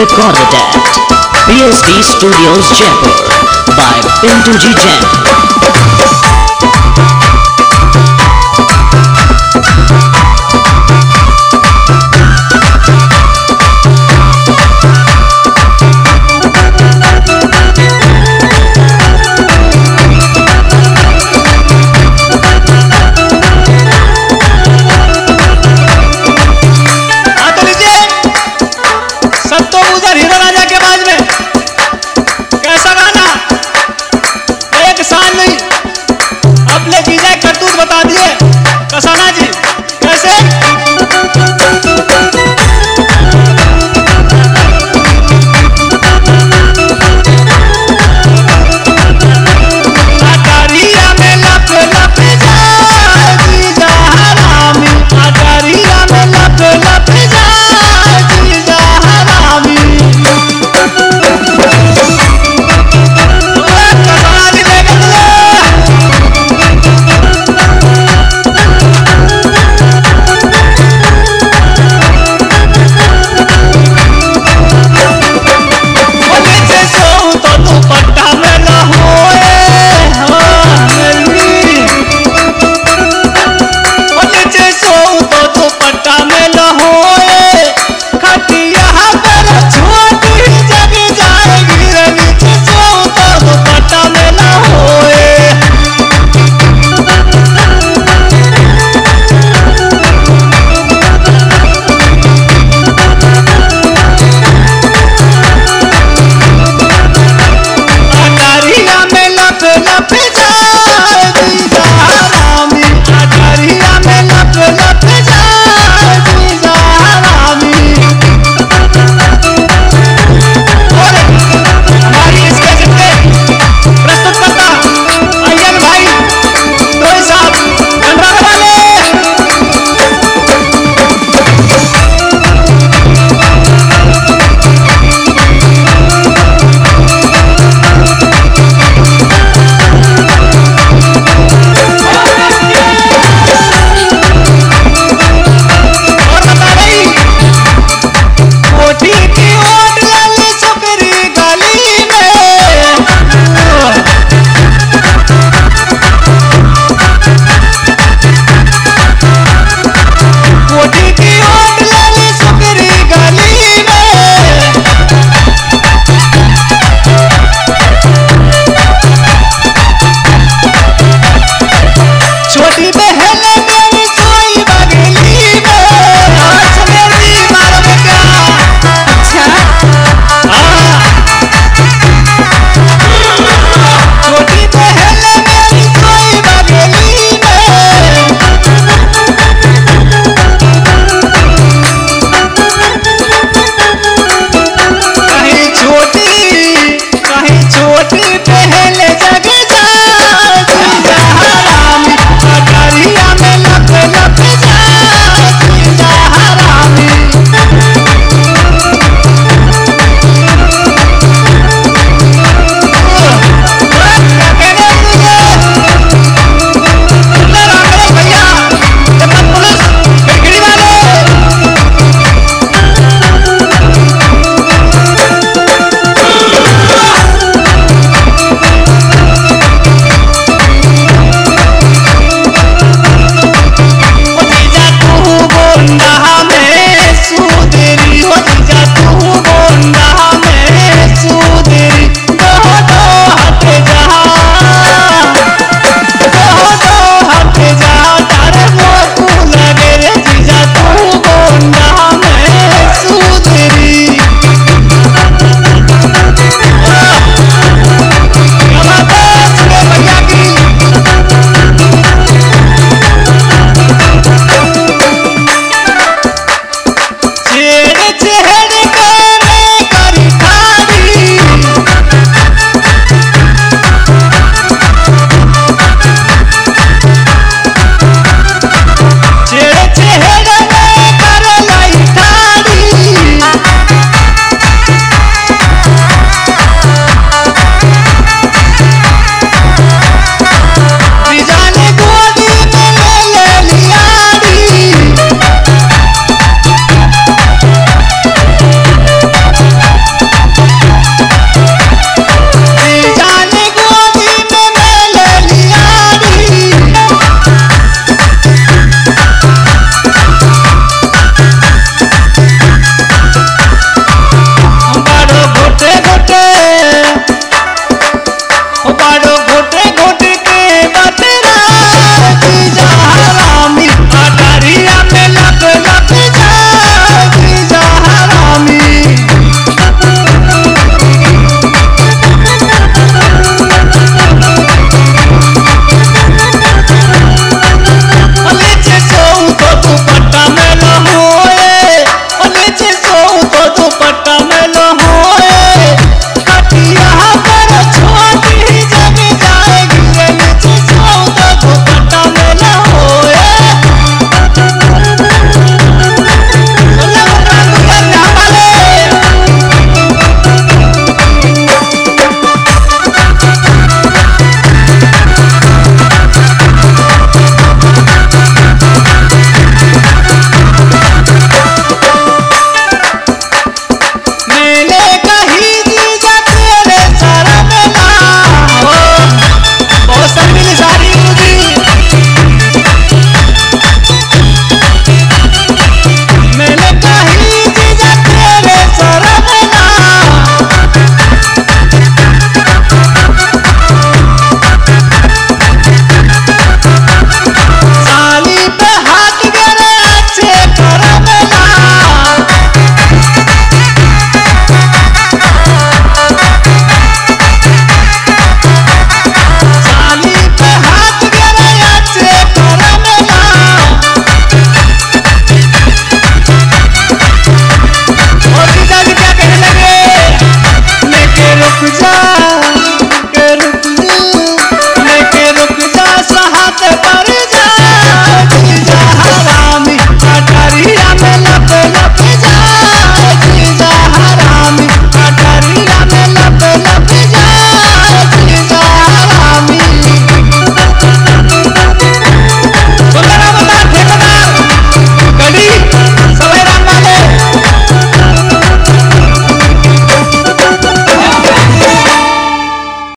recorded at PSD Studios Jaipur by Pintuji Jam.